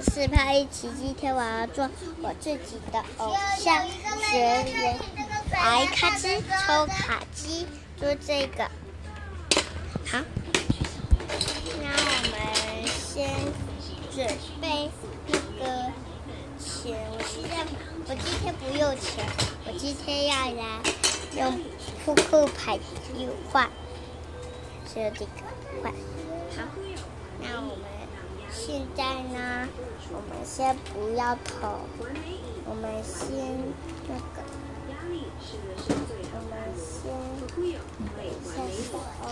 是拍一奇，今天我要做我自己的偶像学员，来开始抽卡机，做这个。好，那我们先准备那个钱。我现在我今天不用钱，我今天要来用扑克牌去换，只有这个换。好，现在呢，我们先不要投，我们先那个，我们先等一下哦。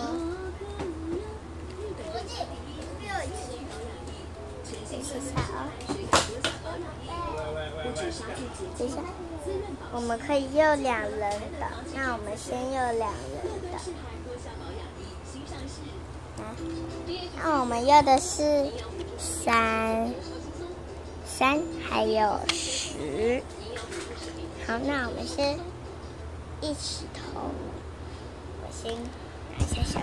等一下，我们可以用两人的，那我们先用两人的。那我们要的是三三还有十。好，那我们先一起投。我先拿下小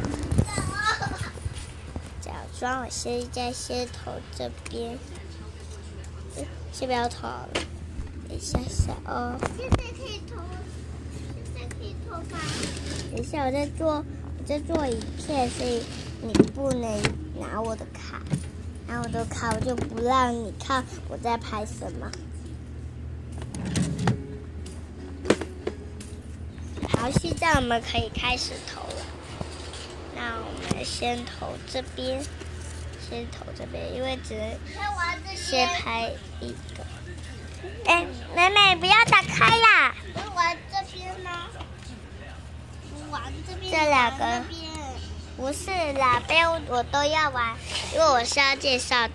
假装我现在先投这边，先不要投了，等一下下哦。现在可以投，现在可以投吧。等一下，我在做，我在做影片，所以。你不能拿我的卡，拿我的卡，我就不让你看我在拍什么。好，现在我们可以开始投了。那我们先投这边，先投这边，因为只能先拍一个。哎，妹妹，不要打开呀！玩这边呢？玩这边。这两个。不是哪边我都要玩，因为我是要介绍的。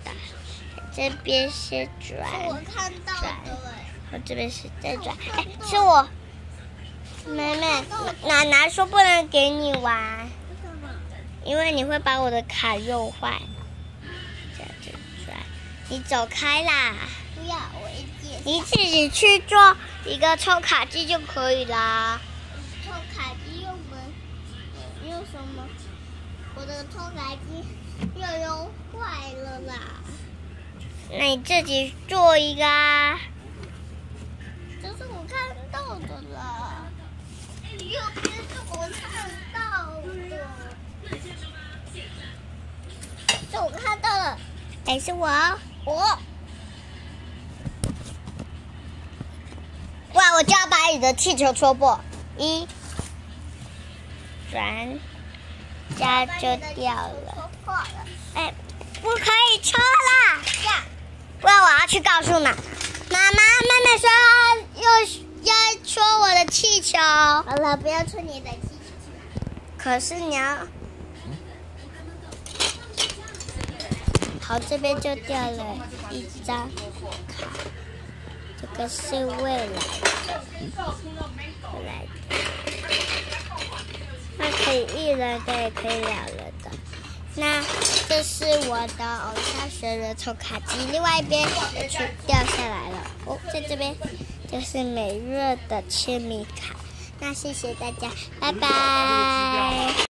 这边是转，我看到的。我这边是再转，哎，是我。妹妹，奶奶说不能给你玩，因为你会把我的卡用坏。这样子转，你走开啦！不要，我一点。你自己去做一个抽卡机就可以啦。抽卡机用门，用什么？我的拖拉机又用坏了啦！那你自己做一个啊！这是我看到的啦，右边是我看到的，是我看到了，哎，是我，我，哇！我就要把你的气球戳破，一转。家就掉了，哎，不可以抽啦！不然我要去告诉妈。妈妈妈，妹妹说要要戳我的气球。好了，不要戳你的气球。可是你要，好，这边就掉了一张卡，这个是未来的，未来的。可以一人的，也可以两人的。那这是我的偶像学人抽卡机，另外一边去掉下来了。哦，在这边就是美月的签名卡。那谢谢大家，拜拜。